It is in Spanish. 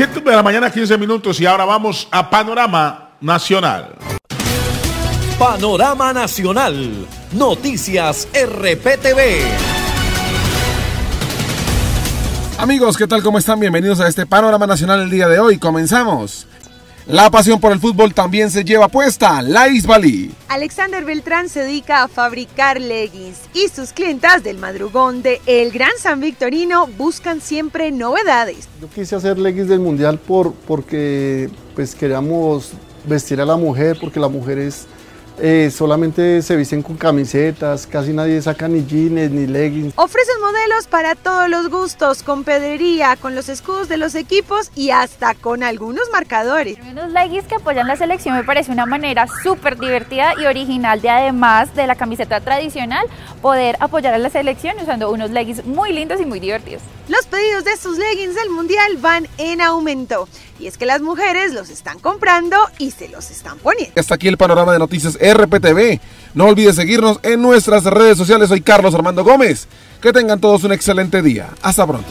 7 de la mañana, 15 minutos y ahora vamos a Panorama Nacional. Panorama Nacional. Noticias RPTV. Amigos, ¿qué tal? ¿Cómo están? Bienvenidos a este Panorama Nacional el día de hoy. Comenzamos. La pasión por el fútbol también se lleva puesta. La Isbalí. Alexander Beltrán se dedica a fabricar leggings y sus clientas del madrugón de El Gran San Victorino buscan siempre novedades. Yo quise hacer leggings del mundial por, porque pues queríamos vestir a la mujer, porque la mujer es eh, solamente se visten con camisetas, casi nadie saca ni jeans ni leggings. Ofrecen modelos para todos los gustos, con pedrería, con los escudos de los equipos y hasta con algunos marcadores. Unos leggings que apoyan la selección me parece una manera súper divertida y original de además de la camiseta tradicional poder apoyar a la selección usando unos leggings muy lindos y muy divertidos. Los pedidos de estos leggings del mundial van en aumento. Y es que las mujeres los están comprando y se los están poniendo. Hasta aquí el panorama de noticias RPTV. No olvides seguirnos en nuestras redes sociales. Soy Carlos Armando Gómez. Que tengan todos un excelente día. Hasta pronto.